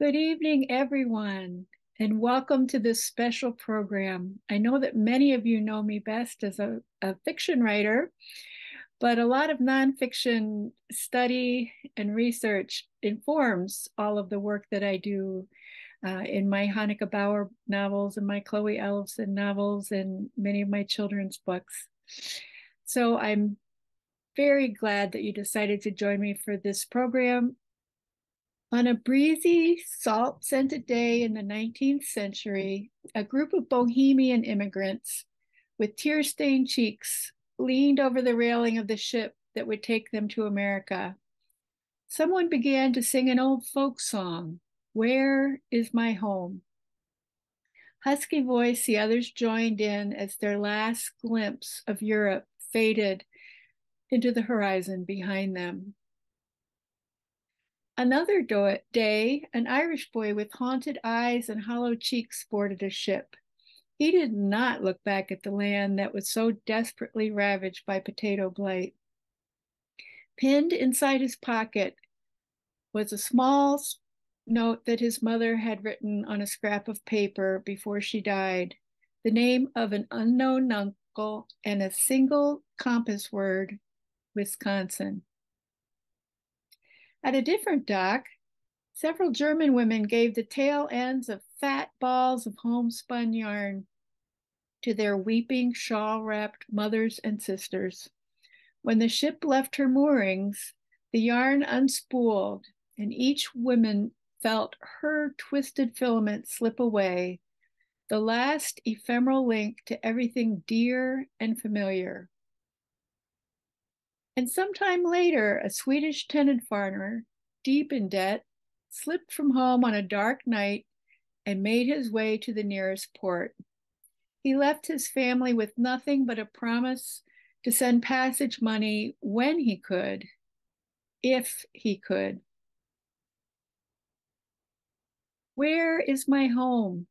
Good evening, everyone, and welcome to this special program. I know that many of you know me best as a, a fiction writer, but a lot of nonfiction study and research informs all of the work that I do uh, in my Hanukkah Bauer novels and my Chloe Ellefson novels and many of my children's books. So I'm very glad that you decided to join me for this program. On a breezy, salt scented day in the 19th century, a group of bohemian immigrants with tear stained cheeks leaned over the railing of the ship that would take them to America. Someone began to sing an old folk song, Where is My Home? Husky voice, the others joined in as their last glimpse of Europe faded into the horizon behind them. Another day, an Irish boy with haunted eyes and hollow cheeks boarded a ship. He did not look back at the land that was so desperately ravaged by potato blight. Pinned inside his pocket was a small note that his mother had written on a scrap of paper before she died, the name of an unknown uncle and a single compass word, Wisconsin. At a different dock, several German women gave the tail ends of fat balls of homespun yarn to their weeping, shawl wrapped mothers and sisters. When the ship left her moorings, the yarn unspooled, and each woman felt her twisted filament slip away, the last ephemeral link to everything dear and familiar. And sometime later, a Swedish tenant farmer, deep in debt, slipped from home on a dark night and made his way to the nearest port. He left his family with nothing but a promise to send passage money when he could, if he could. Where is my home?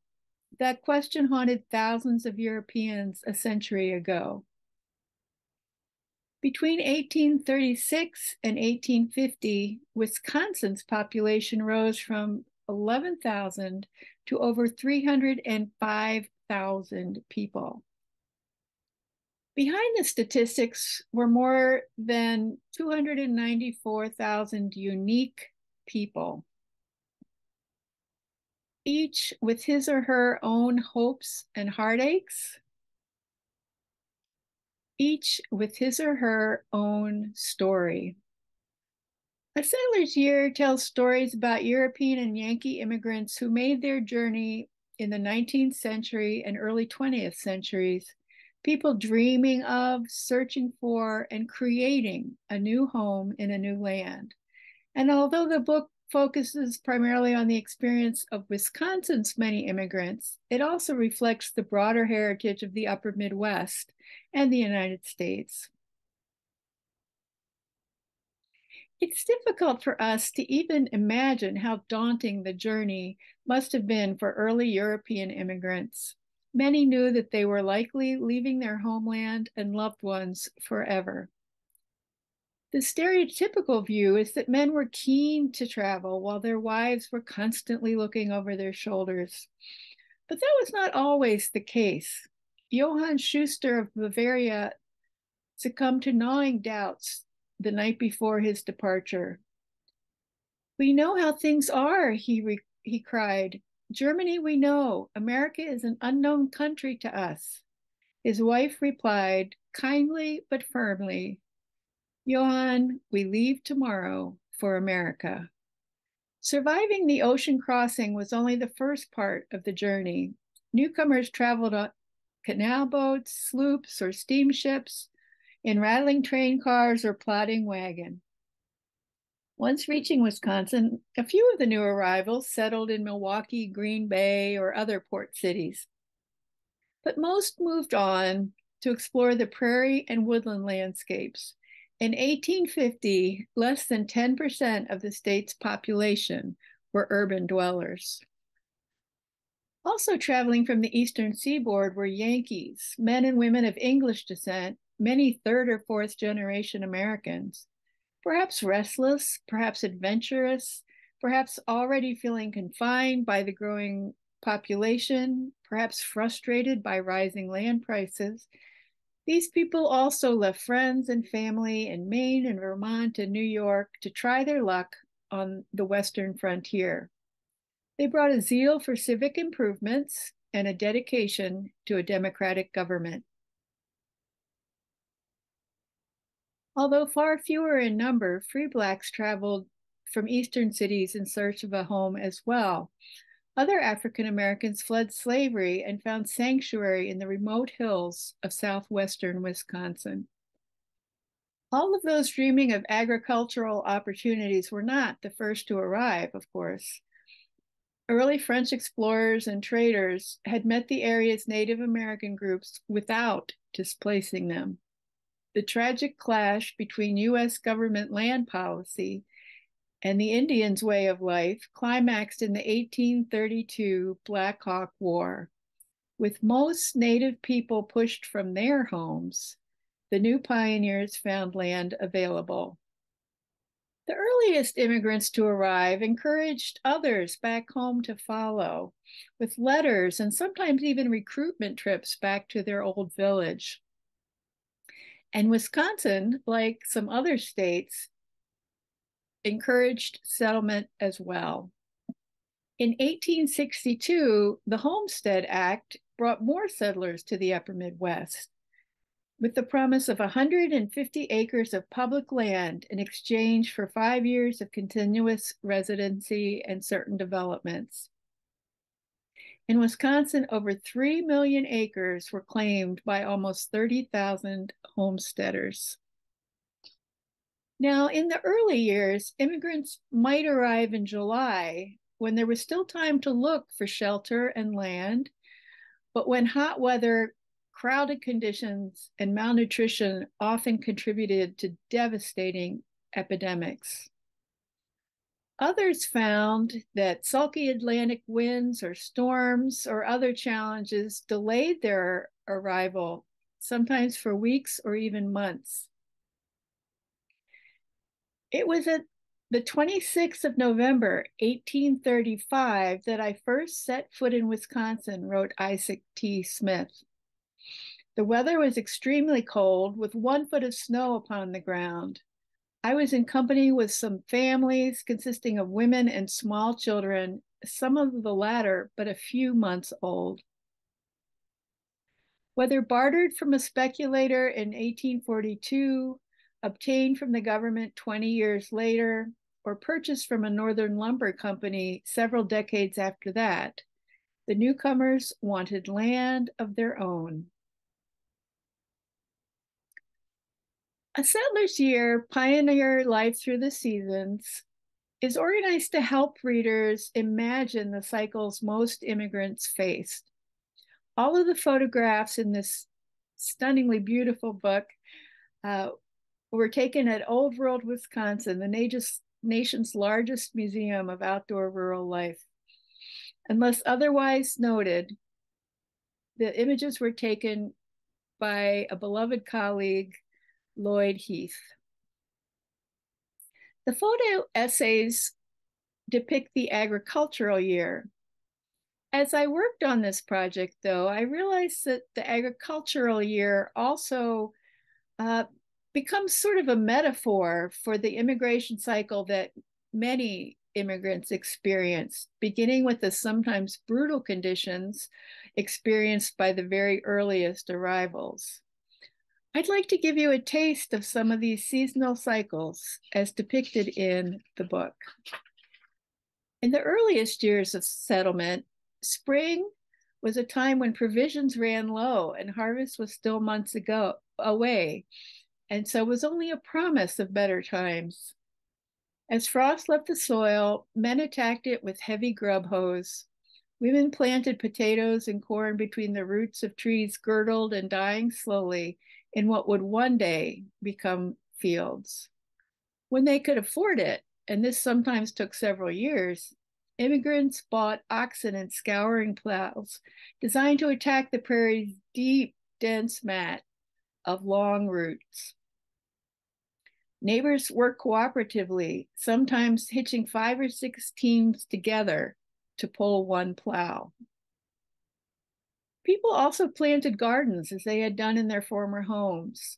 That question haunted thousands of Europeans a century ago. Between 1836 and 1850, Wisconsin's population rose from 11,000 to over 305,000 people. Behind the statistics were more than 294,000 unique people, each with his or her own hopes and heartaches, each with his or her own story. A Settler's Year tells stories about European and Yankee immigrants who made their journey in the 19th century and early 20th centuries, people dreaming of, searching for, and creating a new home in a new land. And although the book focuses primarily on the experience of Wisconsin's many immigrants, it also reflects the broader heritage of the upper Midwest and the United States. It's difficult for us to even imagine how daunting the journey must have been for early European immigrants. Many knew that they were likely leaving their homeland and loved ones forever. The stereotypical view is that men were keen to travel while their wives were constantly looking over their shoulders. But that was not always the case. Johann Schuster of Bavaria succumbed to gnawing doubts the night before his departure. We know how things are, he, re- he cried. Germany, we know. America is an unknown country to us. His wife replied, kindly but firmly, Johann, we leave tomorrow for America. Surviving the ocean crossing was only the first part of the journey. Newcomers traveled canal boats, sloops, or steamships, in rattling train cars or plodding wagon. Once reaching Wisconsin, a few of the new arrivals settled in Milwaukee, Green Bay, or other port cities. But most moved on to explore the prairie and woodland landscapes, in 1850, less than 10% of the state's population were urban dwellers. Also traveling from the eastern seaboard were Yankees, men and women of English descent, many third or fourth generation Americans, perhaps restless, perhaps adventurous, perhaps already feeling confined by the growing population, perhaps frustrated by rising land prices. These people also left friends and family in Maine and Vermont and New York to try their luck on the Western frontier. They brought a zeal for civic improvements and a dedication to a democratic government. Although far fewer in number, free blacks traveled from eastern cities in search of a home as well. Other African Americans fled slavery and found sanctuary in the remote hills of southwestern Wisconsin. All of those dreaming of agricultural opportunities were not the first to arrive, of course. Early French explorers and traders had met the area's Native American groups without displacing them. The tragic clash between U.S. government land policy and the Indians' way of life climaxed in the 1832 Black Hawk War. With most native people pushed from their homes, the new pioneers found land available. The earliest immigrants to arrive encouraged others back home to follow with letters and sometimes even recruitment trips back to their old village. And Wisconsin, like some other states, encouraged settlement as well. In 1862, the Homestead Act brought more settlers to the upper Midwest with the promise of 150 acres of public land in exchange for five years of continuous residency and certain developments. In Wisconsin, over 3 million acres were claimed by almost 30,000 homesteaders. Now, in the early years, immigrants might arrive in July when there was still time to look for shelter and land, but when hot weather, crowded conditions, and malnutrition often contributed to devastating epidemics. Others found that sulky Atlantic winds or storms or other challenges delayed their arrival, sometimes for weeks or even months. It was at the 26th of November, 1835, that I first set foot in Wisconsin, wrote Isaac T. Smith. The weather was extremely cold, with one foot of snow upon the ground. I was in company with some families consisting of women and small children, some of the latter but a few months old. Whether bartered from a speculator in 1842 obtained from the government 20 years later, or purchased from a northern lumber company several decades after that, the newcomers wanted land of their own. A Settler's Year, Pioneer Life Through the Seasons, is organized to help readers imagine the cycles most immigrants faced. All of the photographs in this stunningly beautiful book uh, were taken at Old World, Wisconsin, the nation's largest museum of outdoor rural life. Unless otherwise noted, the images were taken by a beloved colleague, Loyd Heath. The photo essays depict the agricultural year. As I worked on this project, though, I realized that the agricultural year also uh, becomes sort of a metaphor for the immigration cycle that many immigrants experience, beginning with the sometimes brutal conditions experienced by the very earliest arrivals. I'd like to give you a taste of some of these seasonal cycles as depicted in the book. In the earliest years of settlement, spring was a time when provisions ran low and harvest was still months ago away and so was only a promise of better times. As frost left the soil, men attacked it with heavy grub hoes. Women planted potatoes and corn between the roots of trees girdled and dying slowly in what would one day become fields. When they could afford it, and this sometimes took several years, immigrants bought oxen and scouring plows designed to attack the prairie's deep, dense mat of long roots. Neighbors worked cooperatively, sometimes hitching five or six teams together to pull one plow. People also planted gardens as they had done in their former homes.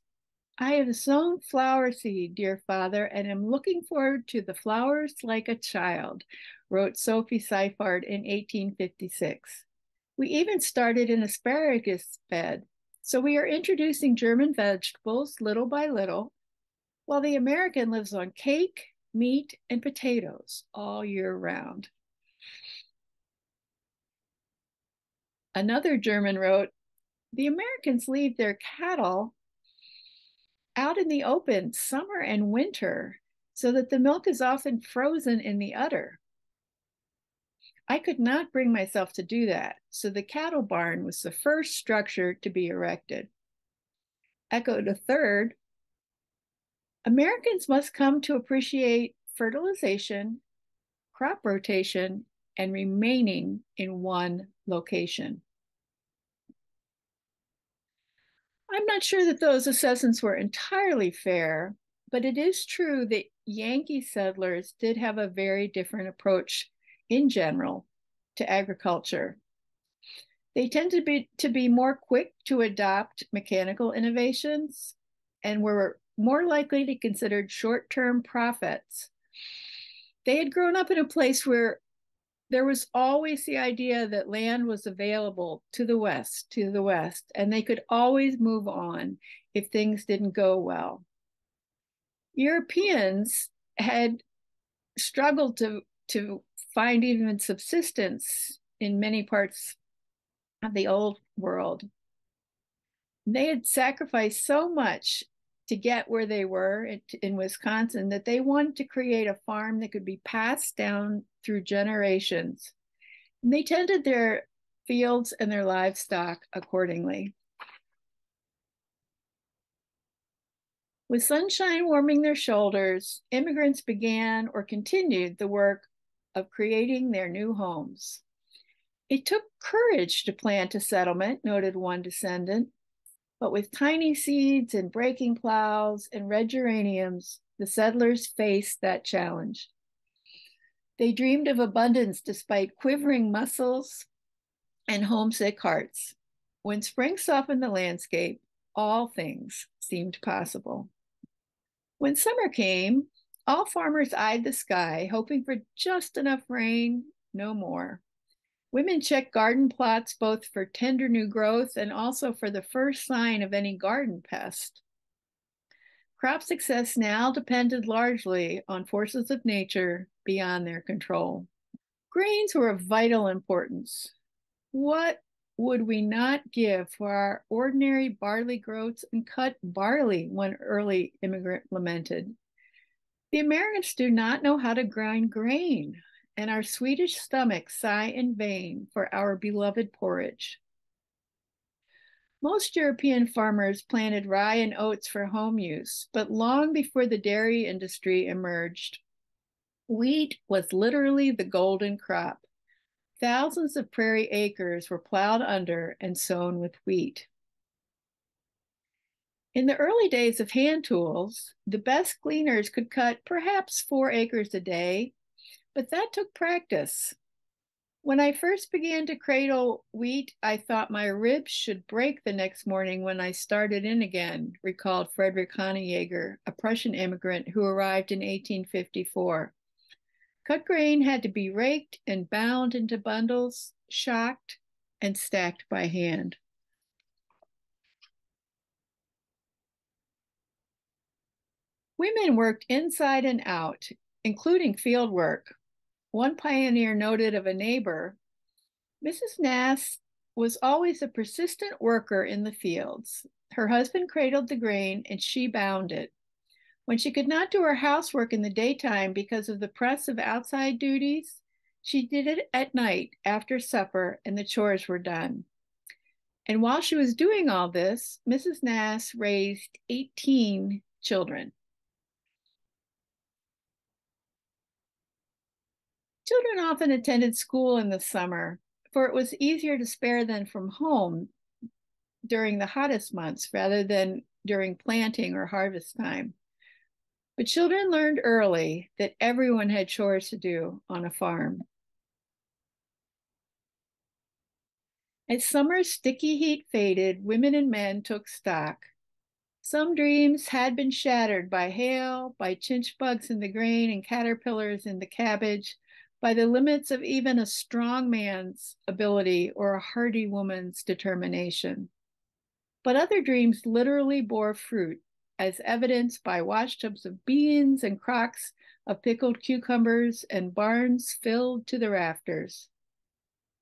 I have sown flower seed, dear father, and am looking forward to the flowers like a child, wrote Sophie Seifert in 1856. We even started an asparagus bed. So we are introducing German vegetables little by little, while the American lives on cake, meat, and potatoes all year round. Another German wrote, the Americans leave their cattle out in the open summer and winter so that the milk is often frozen in the udder. I could not bring myself to do that, so the cattle barn was the first structure to be erected. Echo the third, Americans must come to appreciate fertilization, crop rotation, and remaining in one location. I'm not sure that those assessments were entirely fair, but it is true that Yankee settlers did have a very different approach in general to agriculture. They tended to be to be more quick to adopt mechanical innovations and were more likely to consider short-term profits. They had grown up in a place where there was always the idea that land was available to the west to the west and they could always move on if things didn't go well. Europeans had struggled to to find even subsistence in many parts of the old world. They had sacrificed so much to get where they were in, in Wisconsin that they wanted to create a farm that could be passed down through generations. And they tended their fields and their livestock accordingly. With sunshine warming their shoulders, immigrants began or continued the work of creating their new homes. It took courage to plant a settlement, noted one descendant. But with tiny seeds and breaking plows and red geraniums, the settlers faced that challenge. They dreamed of abundance despite quivering muscles and homesick hearts. When spring softened the landscape, all things seemed possible. When summer came, all farmers eyed the sky, hoping for just enough rain, no more. Women check garden plots both for tender new growth and also for the first sign of any garden pest. Crop success now depended largely on forces of nature beyond their control. Grains were of vital importance. What would we not give for our ordinary barley groats and cut barley, one early immigrant lamented. The Americans do not know how to grind grain and our Swedish stomachs sigh in vain for our beloved porridge. Most European farmers planted rye and oats for home use, but long before the dairy industry emerged, wheat was literally the golden crop. Thousands of prairie acres were plowed under and sown with wheat. In the early days of hand tools, the best gleaners could cut perhaps four acres a day but that took practice. When I first began to cradle wheat, I thought my ribs should break the next morning when I started in again, recalled Frederick Hannejager, a Prussian immigrant who arrived in 1854. Cut grain had to be raked and bound into bundles, shocked, and stacked by hand. Women worked inside and out, including field work, one pioneer noted of a neighbor Mrs. Nass was always a persistent worker in the fields. Her husband cradled the grain and she bound it. When she could not do her housework in the daytime because of the press of outside duties, she did it at night after supper and the chores were done. And while she was doing all this, Mrs. Nass raised 18 children. Children often attended school in the summer, for it was easier to spare them from home during the hottest months rather than during planting or harvest time. But children learned early that everyone had chores to do on a farm. As summer's sticky heat faded, women and men took stock. Some dreams had been shattered by hail, by chinch bugs in the grain and caterpillars in the cabbage, by the limits of even a strong man's ability or a hardy woman's determination. But other dreams literally bore fruit, as evidenced by washtubs of beans and crocks of pickled cucumbers and barns filled to the rafters.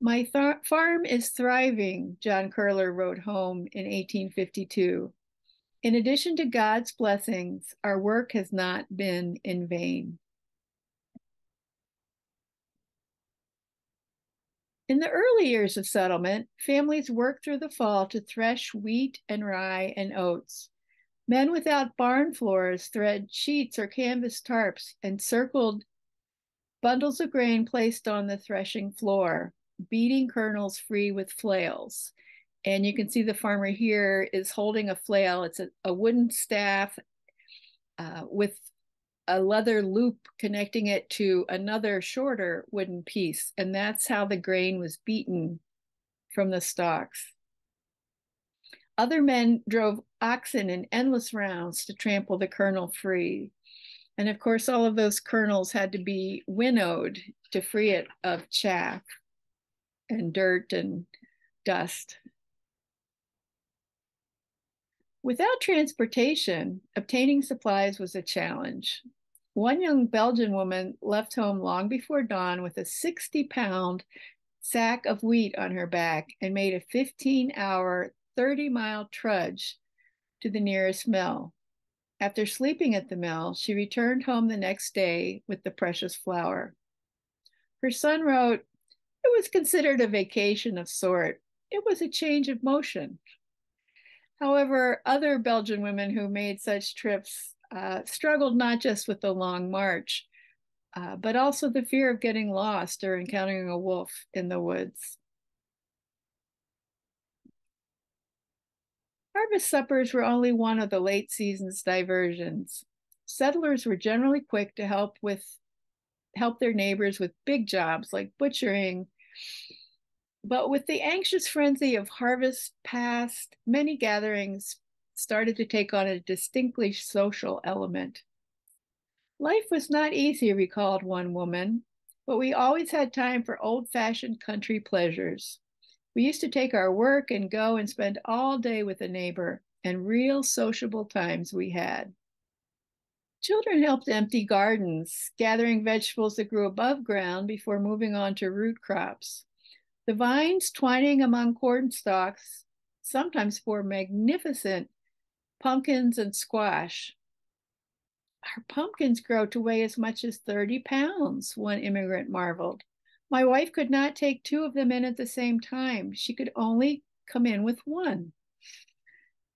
My th- farm is thriving, John Curler wrote home in 1852. In addition to God's blessings, our work has not been in vain. In the early years of settlement, families worked through the fall to thresh wheat and rye and oats. Men without barn floors thread sheets or canvas tarps and circled bundles of grain placed on the threshing floor beating kernels free with flails. And you can see the farmer here is holding a flail. It's a, a wooden staff uh, with a leather loop connecting it to another shorter wooden piece. And that's how the grain was beaten from the stalks. Other men drove oxen in endless rounds to trample the kernel free. And of course, all of those kernels had to be winnowed to free it of chaff and dirt and dust. Without transportation, obtaining supplies was a challenge. One young Belgian woman left home long before dawn with a 60 pound sack of wheat on her back and made a 15 hour, 30 mile trudge to the nearest mill. After sleeping at the mill, she returned home the next day with the precious flour. Her son wrote, it was considered a vacation of sort. It was a change of motion. However, other Belgian women who made such trips uh, struggled not just with the long march, uh, but also the fear of getting lost or encountering a wolf in the woods. Harvest suppers were only one of the late season's diversions. Settlers were generally quick to help with help their neighbors with big jobs like butchering. But with the anxious frenzy of harvest past, many gatherings started to take on a distinctly social element. Life was not easy, recalled one woman, but we always had time for old fashioned country pleasures. We used to take our work and go and spend all day with a neighbor, and real sociable times we had. Children helped empty gardens, gathering vegetables that grew above ground before moving on to root crops. The vines twining among corn stalks sometimes bore magnificent pumpkins and squash. Our pumpkins grow to weigh as much as 30 pounds, one immigrant marveled. My wife could not take two of them in at the same time. She could only come in with one.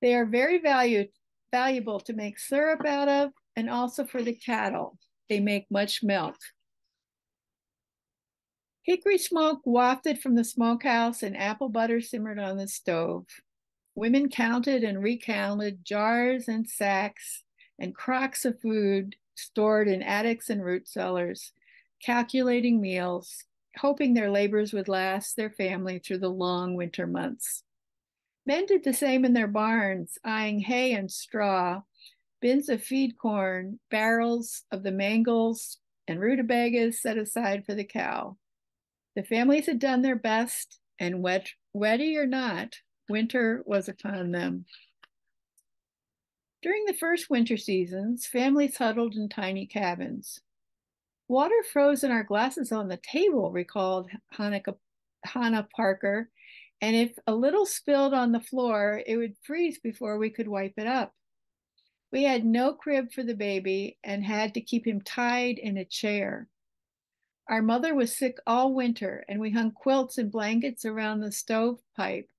They are very valued, valuable to make syrup out of and also for the cattle. They make much milk. Hickory smoke wafted from the smokehouse and apple butter simmered on the stove. Women counted and recounted jars and sacks and crocks of food stored in attics and root cellars, calculating meals, hoping their labors would last their family through the long winter months. Men did the same in their barns, eyeing hay and straw bins of feed corn, barrels of the mangels, and rutabagas set aside for the cow. The families had done their best, and wet, or not, winter was upon them. During the first winter seasons, families huddled in tiny cabins. Water froze in our glasses on the table, recalled Hanukkah, Hannah Parker, and if a little spilled on the floor, it would freeze before we could wipe it up. We had no crib for the baby and had to keep him tied in a chair. Our mother was sick all winter, and we hung quilts and blankets around the stovepipe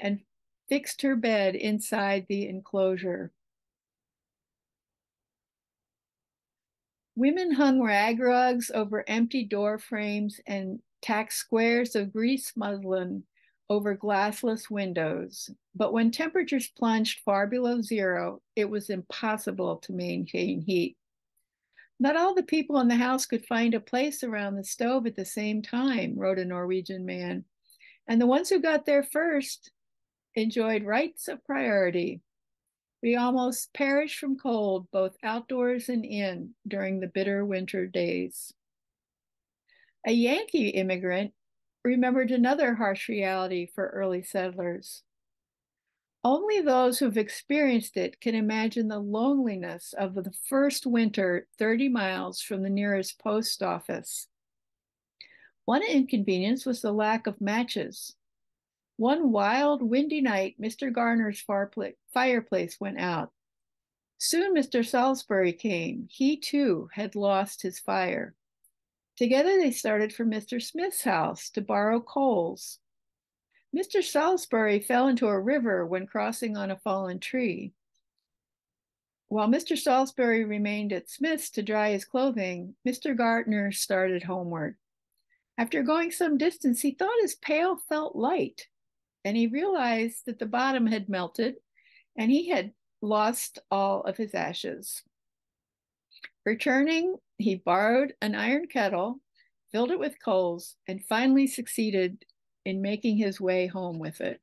and fixed her bed inside the enclosure. Women hung rag rugs over empty door frames and tacked squares of grease muslin over glassless windows, but when temperatures plunged far below zero, it was impossible to maintain heat. Not all the people in the house could find a place around the stove at the same time, wrote a Norwegian man. And the ones who got there first enjoyed rights of priority. We almost perished from cold, both outdoors and in, during the bitter winter days. A Yankee immigrant remembered another harsh reality for early settlers. Only those who've experienced it can imagine the loneliness of the first winter 30 miles from the nearest post office. One inconvenience was the lack of matches. One wild, windy night, Mr. Garner's fireplace went out. Soon Mr. Salisbury came. He too had lost his fire. Together they started for Mr. Smith's house to borrow coals. Mr. Salisbury fell into a river when crossing on a fallen tree. While Mr. Salisbury remained at Smith's to dry his clothing, Mr. Garner started homeward. After going some distance, he thought his pail felt light, and he realized that the bottom had melted and he had lost all of his ashes. Returning, he borrowed an iron kettle, filled it with coals, and finally succeeded in making his way home with it.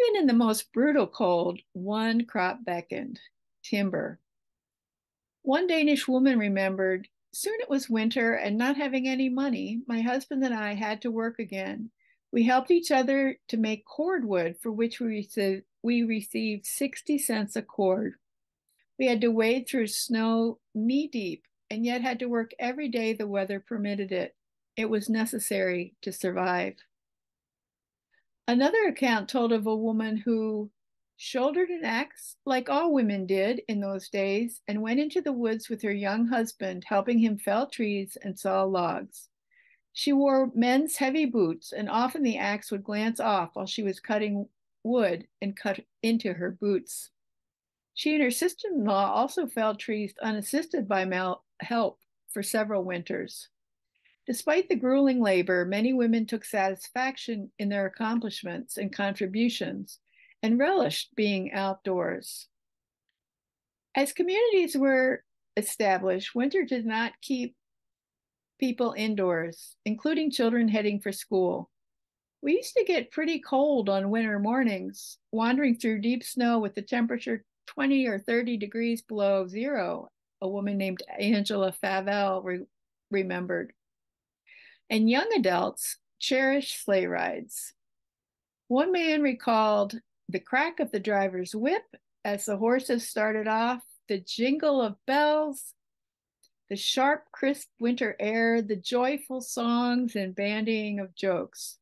Even in the most brutal cold, one crop beckoned timber. One Danish woman remembered soon it was winter and not having any money, my husband and I had to work again. We helped each other to make cordwood, for which we received, we received 60 cents a cord. We had to wade through snow knee deep and yet had to work every day the weather permitted it. It was necessary to survive. Another account told of a woman who shouldered an axe like all women did in those days and went into the woods with her young husband, helping him fell trees and saw logs. She wore men's heavy boots, and often the axe would glance off while she was cutting wood and cut into her boots. She and her sister in law also felled trees unassisted by help for several winters. Despite the grueling labor, many women took satisfaction in their accomplishments and contributions and relished being outdoors. As communities were established, winter did not keep people indoors, including children heading for school. We used to get pretty cold on winter mornings, wandering through deep snow with the temperature 20 or 30 degrees below zero, a woman named Angela Favell re- remembered and young adults cherish sleigh rides. One man recalled the crack of the driver's whip as the horses started off, the jingle of bells, the sharp, crisp winter air, the joyful songs and bandying of jokes.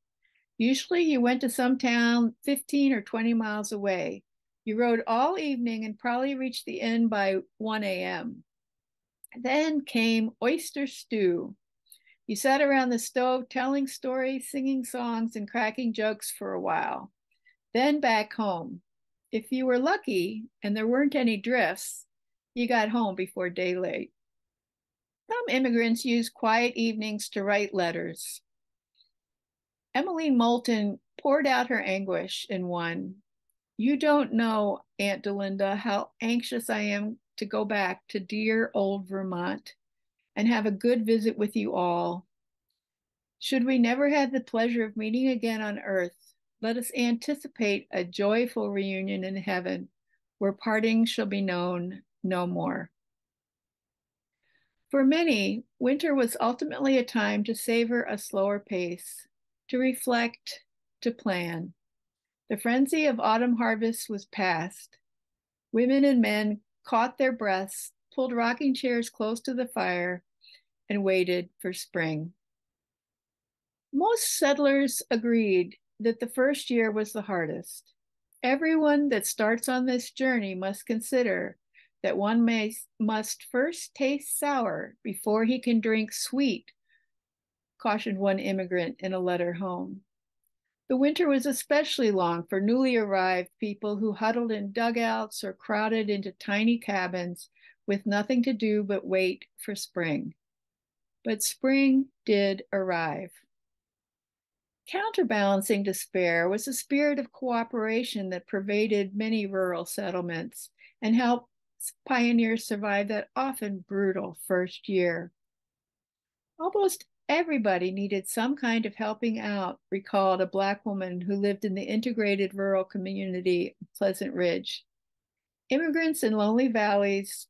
Usually you went to some town 15 or 20 miles away. You rode all evening and probably reached the inn by 1 a.m. Then came oyster stew, you sat around the stove telling stories, singing songs, and cracking jokes for a while. Then back home. If you were lucky and there weren't any drifts, you got home before daylight. Some immigrants use quiet evenings to write letters. Emmeline Moulton poured out her anguish in one. You don't know, Aunt Delinda, how anxious I am to go back to dear old Vermont and have a good visit with you all. Should we never have the pleasure of meeting again on earth, let us anticipate a joyful reunion in heaven where parting shall be known no more. For many, winter was ultimately a time to savor a slower pace, to reflect, to plan. The frenzy of autumn harvest was past. Women and men caught their breaths, pulled rocking chairs close to the fire, and waited for spring. Most settlers agreed that the first year was the hardest. Everyone that starts on this journey must consider that one may, must first taste sour before he can drink sweet, cautioned one immigrant in a letter home. The winter was especially long for newly arrived people who huddled in dugouts or crowded into tiny cabins with nothing to do but wait for spring. But spring did arrive. Counterbalancing despair was a spirit of cooperation that pervaded many rural settlements and helped pioneers survived that often brutal first year. Almost everybody needed some kind of helping out, recalled a Black woman who lived in the integrated rural community of Pleasant Ridge. Immigrants in lonely valleys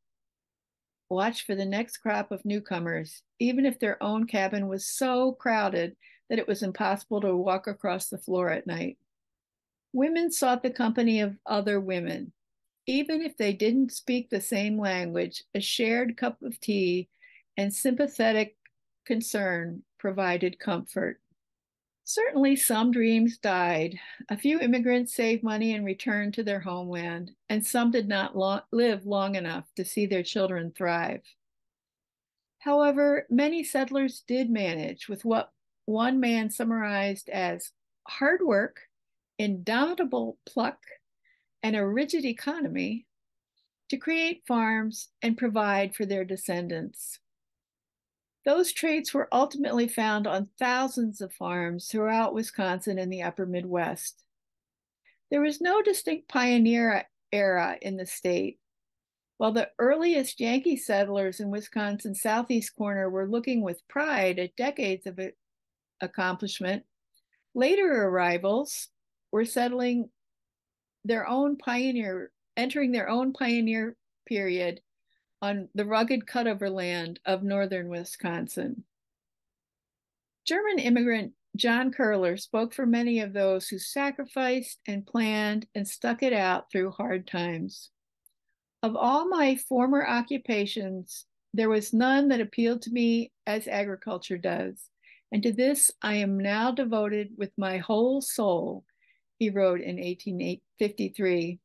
watched for the next crop of newcomers, even if their own cabin was so crowded that it was impossible to walk across the floor at night. Women sought the company of other women. Even if they didn't speak the same language, a shared cup of tea and sympathetic concern provided comfort. Certainly, some dreams died. A few immigrants saved money and returned to their homeland, and some did not lo- live long enough to see their children thrive. However, many settlers did manage with what one man summarized as hard work, indomitable pluck, and a rigid economy to create farms and provide for their descendants. Those traits were ultimately found on thousands of farms throughout Wisconsin and the upper Midwest. There was no distinct pioneer era in the state. While the earliest Yankee settlers in Wisconsin's southeast corner were looking with pride at decades of accomplishment, later arrivals were settling their own pioneer, entering their own pioneer period on the rugged cutover land of northern Wisconsin. German immigrant John Curler spoke for many of those who sacrificed and planned and stuck it out through hard times. Of all my former occupations, there was none that appealed to me as agriculture does. And to this I am now devoted with my whole soul, he wrote in 1853.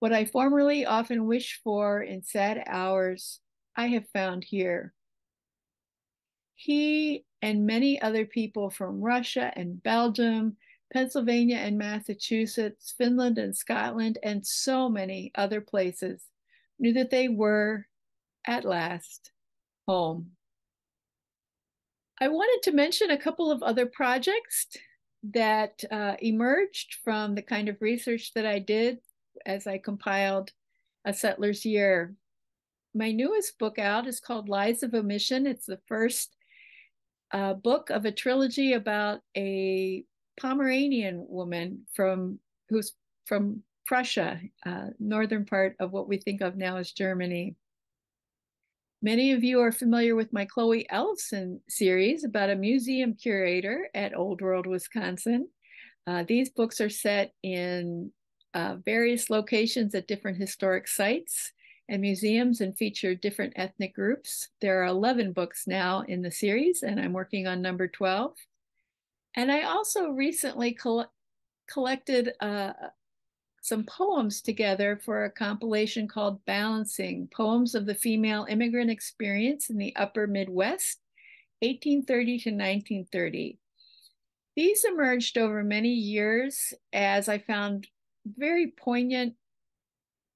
What I formerly often wished for in sad hours, I have found here. He and many other people from Russia and Belgium, Pennsylvania and Massachusetts, Finland and Scotland, and so many other places knew that they were, at last, home. I wanted to mention a couple of other projects that uh, emerged from the kind of research that I did as I compiled A Settler's Year. My newest book out is called Lies of Omission. It's the first uh, book of a trilogy about a Pomeranian woman from who's from Prussia, uh, northern part of what we think of now as Germany. Many of you are familiar with my Chloe Ellefson series about a museum curator at Old World, Wisconsin. Uh, these books are set in uh, various locations at different historic sites and museums and feature different ethnic groups. There are 11 books now in the series, and I'm working on number 12. And I also recently coll collected uh, some poems together for a compilation called Balancing Poems of the Female Immigrant Experience in the Upper Midwest, 1830 to 1930. These emerged over many years as I found very poignant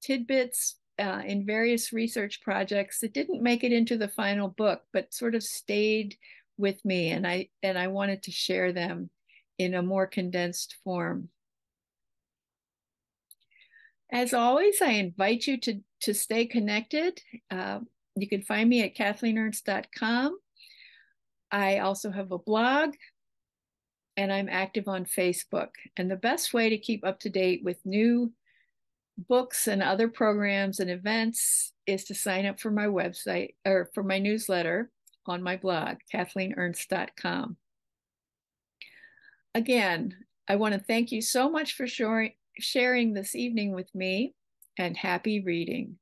tidbits uh, in various research projects that didn't make it into the final book, but sort of stayed with me, and I and I wanted to share them in a more condensed form. As always, I invite you to to stay connected. Uh, you can find me at kathleenernst.com. I also have a blog and I'm active on Facebook. And the best way to keep up to date with new books and other programs and events is to sign up for my website or for my newsletter on my blog, kathleenernst.com. Again, I want to thank you so much for sharing, sharing this evening with me and happy reading.